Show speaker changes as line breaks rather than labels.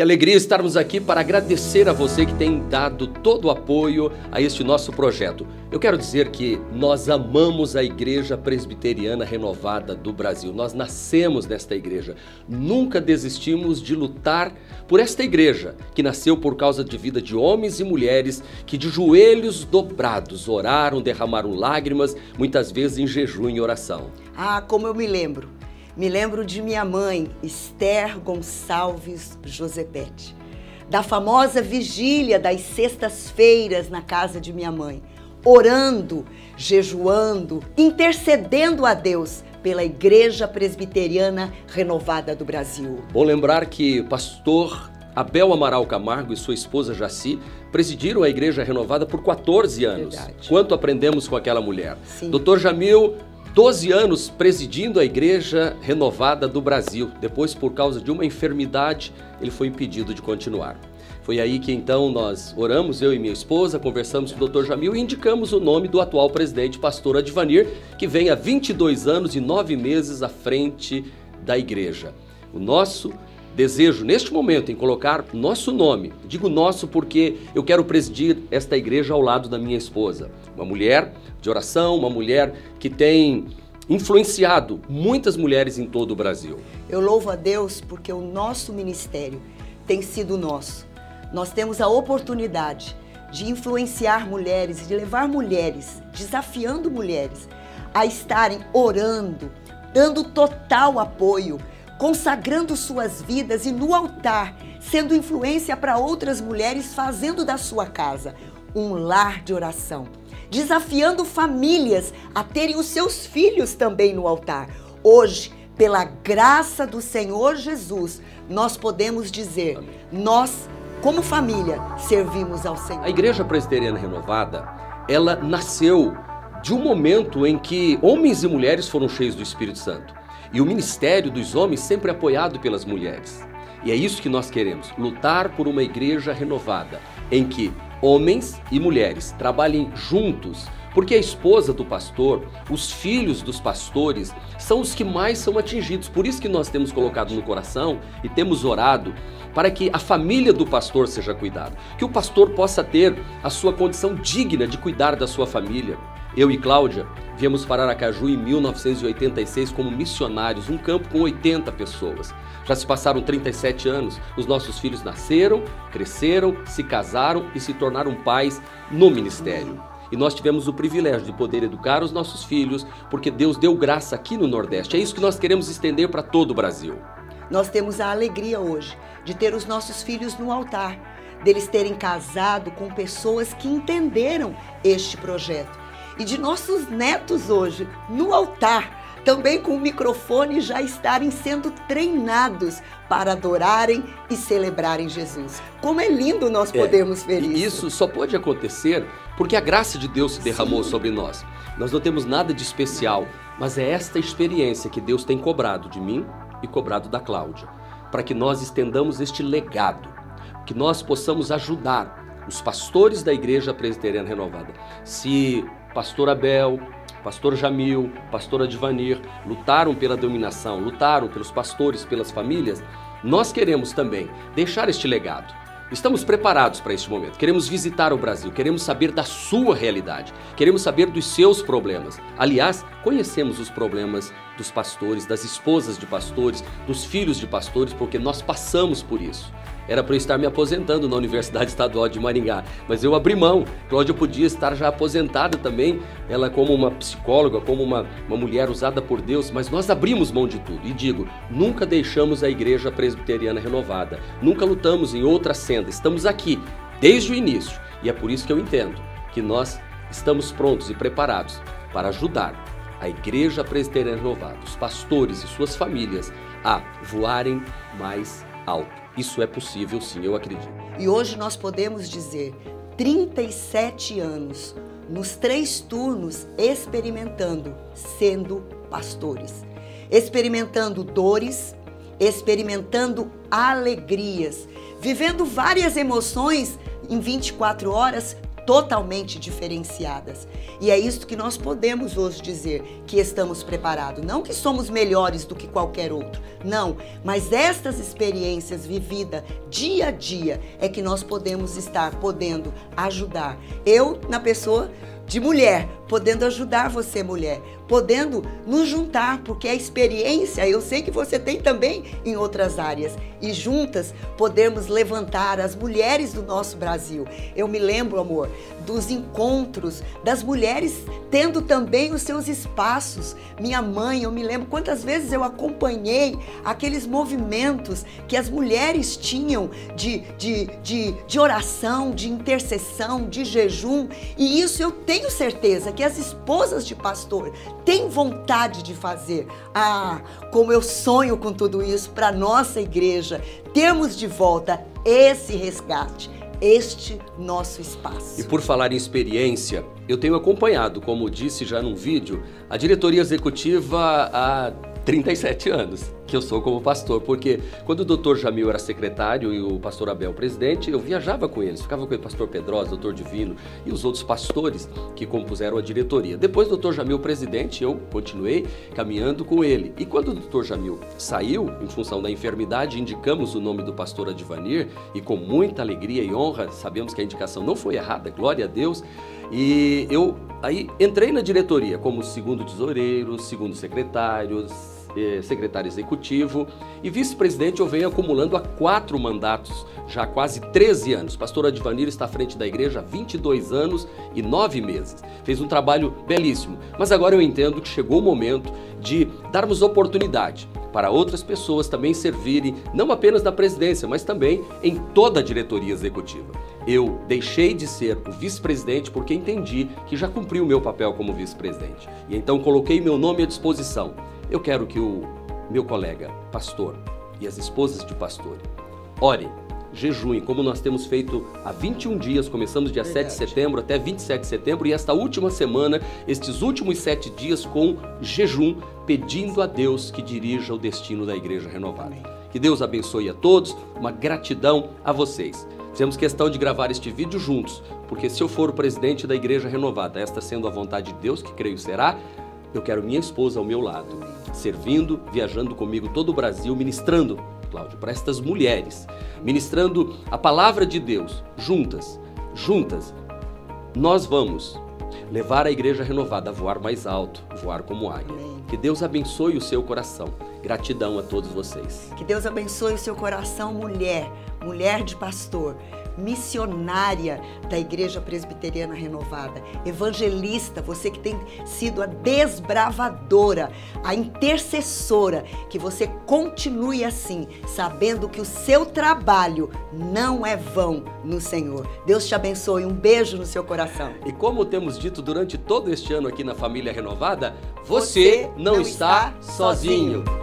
Que alegria estarmos aqui para agradecer a você que tem dado todo o apoio a este nosso projeto. Eu quero dizer que nós amamos a Igreja Presbiteriana Renovada do Brasil. Nós nascemos nesta igreja. Nunca desistimos de lutar por esta igreja, que nasceu por causa de vida de homens e mulheres que de joelhos dobrados oraram, derramaram lágrimas, muitas vezes em jejum e oração.
Ah, como eu me lembro. Me lembro de minha mãe, Esther Gonçalves Josepete, da famosa vigília das sextas-feiras na casa de minha mãe, orando, jejuando, intercedendo a Deus pela Igreja Presbiteriana Renovada do Brasil.
Bom lembrar que pastor Abel Amaral Camargo e sua esposa Jaci presidiram a Igreja Renovada por 14 anos. Verdade. Quanto aprendemos com aquela mulher. Sim. Doutor Jamil 12 anos presidindo a Igreja Renovada do Brasil. Depois, por causa de uma enfermidade, ele foi impedido de continuar. Foi aí que então nós oramos, eu e minha esposa, conversamos com o Dr. Jamil e indicamos o nome do atual presidente, pastor Advanir, que vem há 22 anos e 9 meses à frente da igreja. O nosso desejo neste momento em colocar nosso nome. Digo nosso porque eu quero presidir esta igreja ao lado da minha esposa, uma mulher de oração, uma mulher que tem influenciado muitas mulheres em todo o Brasil.
Eu louvo a Deus porque o nosso ministério tem sido nosso. Nós temos a oportunidade de influenciar mulheres, de levar mulheres, desafiando mulheres a estarem orando, dando total apoio consagrando suas vidas e no altar, sendo influência para outras mulheres, fazendo da sua casa um lar de oração, desafiando famílias a terem os seus filhos também no altar. Hoje, pela graça do Senhor Jesus, nós podemos dizer: nós, como família, servimos ao Senhor.
A Igreja Presbiteriana Renovada, ela nasceu de um momento em que homens e mulheres foram cheios do Espírito Santo. E o ministério dos homens sempre apoiado pelas mulheres. E é isso que nós queremos: lutar por uma igreja renovada, em que homens e mulheres trabalhem juntos, porque a esposa do pastor, os filhos dos pastores, são os que mais são atingidos. Por isso que nós temos colocado no coração e temos orado para que a família do pastor seja cuidada, que o pastor possa ter a sua condição digna de cuidar da sua família. Eu e Cláudia viemos para Aracaju em 1986 como missionários, um campo com 80 pessoas. Já se passaram 37 anos, os nossos filhos nasceram, cresceram, se casaram e se tornaram pais no ministério. E nós tivemos o privilégio de poder educar os nossos filhos, porque Deus deu graça aqui no Nordeste. É isso que nós queremos estender para todo o Brasil.
Nós temos a alegria hoje de ter os nossos filhos no altar, deles terem casado com pessoas que entenderam este projeto e de nossos netos hoje no altar, também com o microfone já estarem sendo treinados para adorarem e celebrarem Jesus. Como é lindo nós é, podemos ver isso.
Isso só pode acontecer porque a graça de Deus se derramou Sim. sobre nós. Nós não temos nada de especial, mas é esta experiência que Deus tem cobrado de mim e cobrado da Cláudia, para que nós estendamos este legado, que nós possamos ajudar os pastores da Igreja Presbiteriana Renovada. Se pastor Abel, pastor Jamil, pastora Divanir lutaram pela dominação, lutaram pelos pastores, pelas famílias, nós queremos também deixar este legado. Estamos preparados para este momento. Queremos visitar o Brasil, queremos saber da sua realidade, queremos saber dos seus problemas. Aliás, conhecemos os problemas dos pastores, das esposas de pastores, dos filhos de pastores, porque nós passamos por isso era para eu estar me aposentando na Universidade Estadual de Maringá, mas eu abri mão. Cláudia podia estar já aposentada também, ela como uma psicóloga, como uma, uma mulher usada por Deus, mas nós abrimos mão de tudo. E digo, nunca deixamos a igreja presbiteriana renovada, nunca lutamos em outra senda, estamos aqui desde o início. E é por isso que eu entendo que nós estamos prontos e preparados para ajudar a Igreja Presbiteriana Renovada, os pastores e suas famílias a voarem mais alto. Isso é possível, sim, eu acredito.
E hoje nós podemos dizer 37 anos nos três turnos experimentando, sendo pastores, experimentando dores, experimentando alegrias, vivendo várias emoções em 24 horas totalmente diferenciadas. E é isso que nós podemos hoje dizer, que estamos preparados. Não que somos melhores do que qualquer outro, não. Mas estas experiências vividas dia a dia é que nós podemos estar podendo ajudar. Eu, na pessoa de mulher, podendo ajudar você, mulher, podendo nos juntar, porque a experiência eu sei que você tem também em outras áreas, e juntas podemos levantar as mulheres do nosso Brasil. Eu me lembro, amor, dos encontros das mulheres tendo também os seus espaços. Minha mãe, eu me lembro quantas vezes eu acompanhei aqueles movimentos que as mulheres tinham de, de, de, de oração, de intercessão, de jejum, e isso eu tenho certeza que as esposas de pastor têm vontade de fazer. Ah, como eu sonho com tudo isso para nossa igreja termos de volta esse resgate este nosso espaço.
E por falar em experiência, eu tenho acompanhado, como disse já num vídeo, a diretoria executiva há 37 anos que eu sou como pastor, porque quando o doutor Jamil era secretário e o pastor Abel presidente, eu viajava com eles, ficava com o pastor Pedrosa, doutor Divino e os outros pastores que compuseram a diretoria. Depois do doutor Jamil presidente, eu continuei caminhando com ele. E quando o doutor Jamil saiu, em função da enfermidade, indicamos o nome do pastor Advanir e com muita alegria e honra, sabemos que a indicação não foi errada, glória a Deus. E eu aí entrei na diretoria como segundo tesoureiro, segundo secretário, secretário executivo e vice-presidente eu venho acumulando há quatro mandatos, já há quase 13 anos. Pastor Advanir está à frente da igreja há 22 anos e 9 meses. Fez um trabalho belíssimo, mas agora eu entendo que chegou o momento de darmos oportunidade para outras pessoas também servirem, não apenas na presidência, mas também em toda a diretoria executiva. Eu deixei de ser o vice-presidente porque entendi que já cumpri o meu papel como vice-presidente. E então coloquei meu nome à disposição. Eu quero que o meu colega, pastor, e as esposas de pastor, orem, jejuem, como nós temos feito há 21 dias, começamos dia Verdade. 7 de setembro até 27 de setembro, e esta última semana, estes últimos sete dias com jejum, pedindo a Deus que dirija o destino da Igreja Renovada. Que Deus abençoe a todos, uma gratidão a vocês. Fizemos questão de gravar este vídeo juntos, porque se eu for o presidente da Igreja Renovada, esta sendo a vontade de Deus, que creio será, eu quero minha esposa ao meu lado, servindo, viajando comigo todo o Brasil, ministrando, Cláudio, para estas mulheres, ministrando a palavra de Deus, juntas, juntas. Nós vamos levar a igreja renovada a voar mais alto, voar como águia. Que Deus abençoe o seu coração. Gratidão a todos vocês.
Que Deus abençoe o seu coração, mulher, mulher de pastor missionária da Igreja Presbiteriana Renovada, evangelista, você que tem sido a desbravadora, a intercessora, que você continue assim, sabendo que o seu trabalho não é vão no Senhor. Deus te abençoe, um beijo no seu coração.
E como temos dito durante todo este ano aqui na Família Renovada, você, você não, não, está, está sozinho. sozinho.